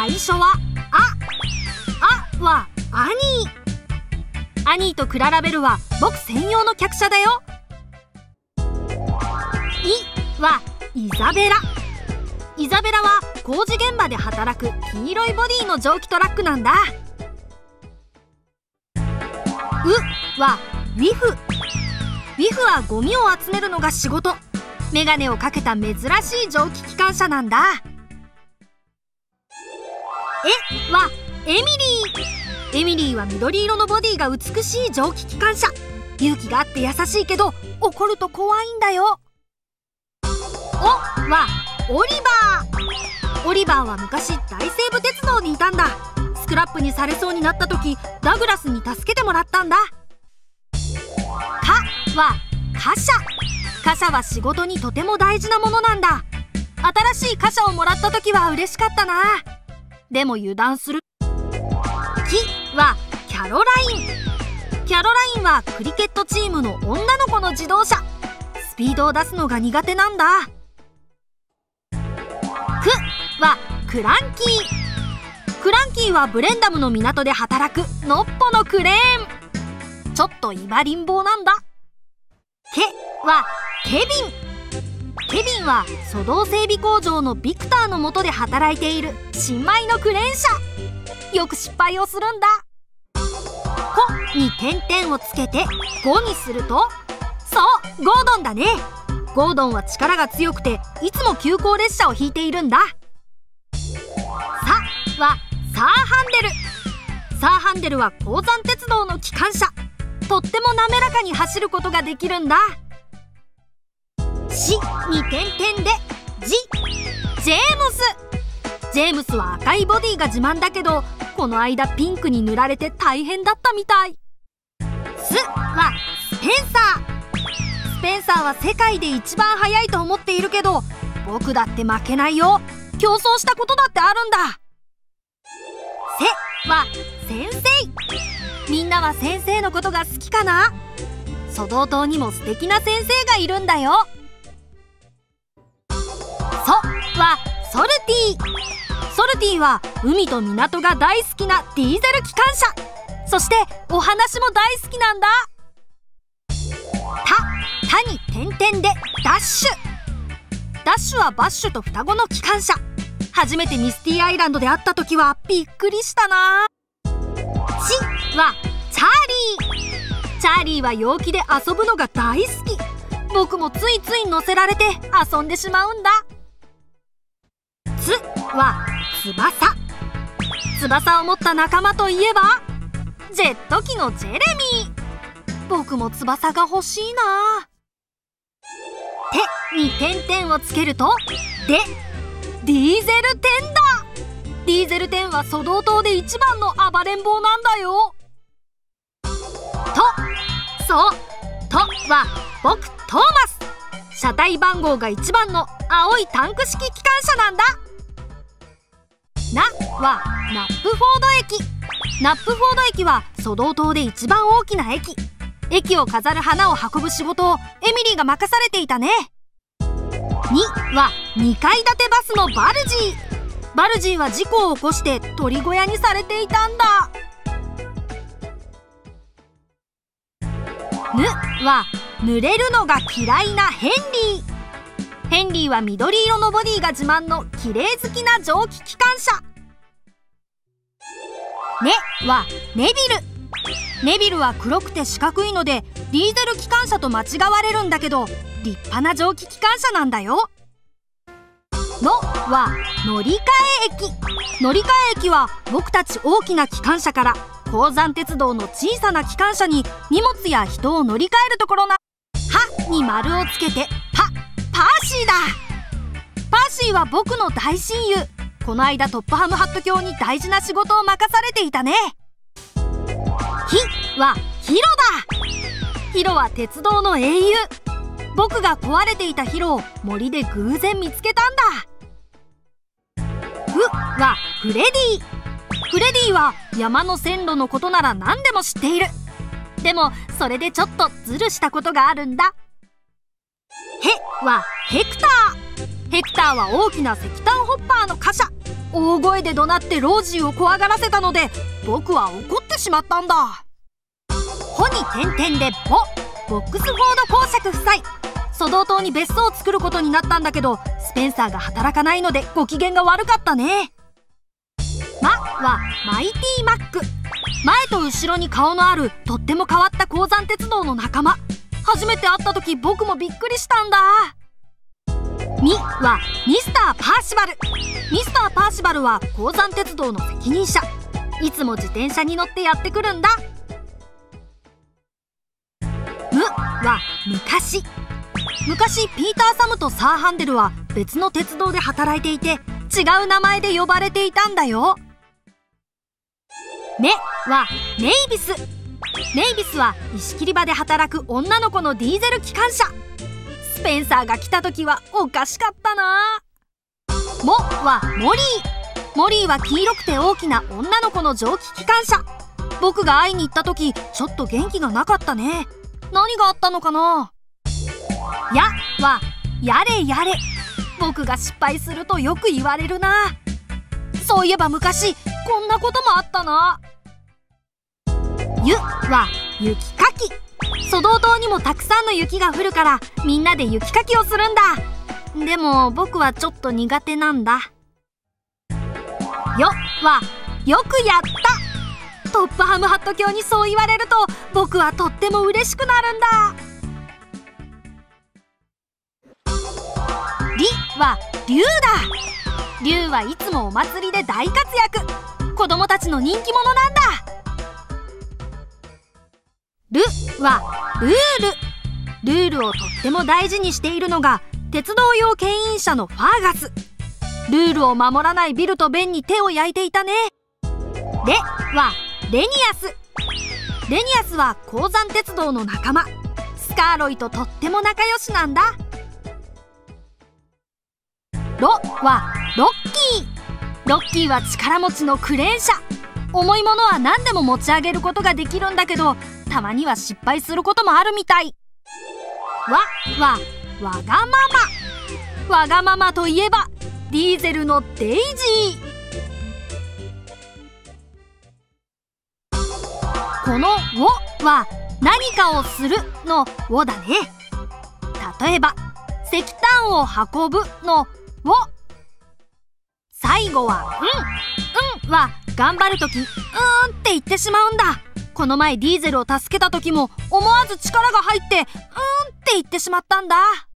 最初は「あ」「あ」は「アニー」アニーとクララベルは僕専用の客車だよ「い」はイザベラ。イザベラは工事現場で働く黄色いボディの蒸気トラックなんだ「う」はウィフ。ウィフはゴミを集めるのが仕事。メガネをかけた珍しい蒸気機関車なんだ「え」はエミリー。エミリーは緑色のボディが美しい蒸気機関車。勇気があって優しいけど怒ると怖いんだよ「お」はオリバー。オリバーは昔大西武鉄道にいたんだ。スクラップにされそうになった時ダグラスに助けてもらったんだ「か」は貨車。貨車は仕事にとても大事なものなんだ。新しい貨車をもらった時は嬉しかったな。でも油断する「き」はキャロライン。キャロラインはクリケットチームの女の子の自動車。スピードを出すのが苦手なんだ「く」はクランキー。クランキーはブレンダムの港で働くのっぽのクレーン。ちょっとイバリンボーなんだ「け」はケビン。ケビンは粗道整備工場のビクターの下で働いている新米のクレーン車。よく失敗をするんだ「コ」に点々をつけて「5」にするとそうゴードンだね。ゴードンは力が強くていつも急行列車を引いているんだ「サ」はサーハンデル。サーハンデルは鉱山鉄道の機関車。とっても滑らかに走ることができるんだ「し」に点々で「ジ」ジェームス。ジェームスは赤いボディが自慢だけどこの間ピンクに塗られて大変だったみたい「ス」はスペンサー。スペンサーは世界で一番速いと思っているけど僕だって負けないよ。競争したことだってあるんだ「せ」は先生。みんなは先生のことが好きかな？書道島にも素敵な先生がいるんだよ「ルティは海と港が大好きなディーゼル機関車。そしてお話も大好きなんだ「タ」「タ」に点々でダッシュ。ダッシュはバッシュと双子の機関車。初めてミスティーアイランドで会った時はびっくりしたな「チ」はチャーリー。チャーリーは陽気で遊ぶのが大好き。僕もついつい乗せられて遊んでしまうんだ「つ」は翼。翼を持った仲間といえばジェット機のジェレミー。僕も翼が欲しいな。手に点々をつけるとでディーゼル10だディーゼル10はソドー島で一番の暴れん坊なんだよ。とそうとは僕トーマス。車体番号が1番の青いタンク式機関車なんだ。なはナップフォード駅。ナップフォード駅はソドー島で一番大きな駅。駅を飾る花を運ぶ仕事をエミリーが任されていたね。2は2階建てバスのバルジー。バルジーは事故を起こして鳥小屋にされていたんだ。ぬは濡れるのが嫌いなヘンリー。ヘンリーは緑色のボディが自慢の綺麗好きな蒸気機関車。ねはネビル。ネビルは黒くて四角いのでディーゼル機関車と間違われるんだけど立派な蒸気機関車なんだよ。のは乗り換え駅。乗り換え駅は僕たち大きな機関車から鉱山鉄道の小さな機関車に荷物や人を乗り換えるところな「は」に丸をつけて。パーシーだ。パーシーは僕の大親友。この間トップハムハット卿に大事な仕事を任されていたね。ヒはヒロだ。ヒロは鉄道の英雄。僕が壊れていたヒロを森で偶然見つけたんだ。フはフレディ。フレディは山の線路のことなら何でも知っている。でもそれでちょっとズルしたことがあるんだ。はヘクター。ヘクターは大きな石炭ホッパーの貨車。大声で怒鳴ってロージーを怖がらせたので僕は怒ってしまったんだ。穂に点々でボボックスフォード公爵夫妻。ソドー島に別荘を作ることになったんだけどスペンサーが働かないのでご機嫌が悪かったね。マはマイティマック。前と後ろに顔のあるとっても変わった鉱山鉄道の仲間。初めて会った時僕もびっくりしたんだ。ミはミスターパーシバル。ミスターパーシバルは鉱山鉄道の責任者。いつも自転車に乗ってやってくるんだ。ムは昔。昔ピーター・サムとサーハンデルは別の鉄道で働いていて違う名前で呼ばれていたんだよ。メはメイビス。メイビスは石切り場で働く女の子のディーゼル機関車。スペンサーが来た時はおかしかったな。モはモリー。モリーは黄色くて大きな女の子の蒸気機関車。僕が会いに行った時ちょっと元気がなかったね。何があったのかな。やはやれやれ。僕が失敗するとよく言われるな。そういえば昔こんなこともあったな。ゆは雪かき。ソドー島にもたくさんの雪が降るからみんなで雪かきをするんだ。でも僕はちょっと苦手なんだ。よはよくやった。トップハムハット教にそう言われると僕はとっても嬉しくなるんだ。りは竜だ。竜はいつもお祭りで大活躍。子供たちの人気者なんだ。ルはルール。ルールをとっても大事にしているのが鉄道用牽引車のファーガス。ルールを守らないビルとベンに手を焼いていたね。レはレニアス。レニアスは鉱山鉄道の仲間。スカーロイととっても仲良しなんだ。ロはロッキー。ロッキーは力持ちのクレーン車。重いものは何でも持ち上げることができるんだけどたまには失敗することもあるみたい。わはわがまま。わがままといえばディーゼルのデイジー。この「を」は何かをするの「を」だね。例えば石炭を運ぶの「を」最後は「うん」「うん」は頑張る時「うーん」って言ってしまうんだ。この前ディーゼルを助けた時も思わず力が入って「うん」って言ってしまったんだ。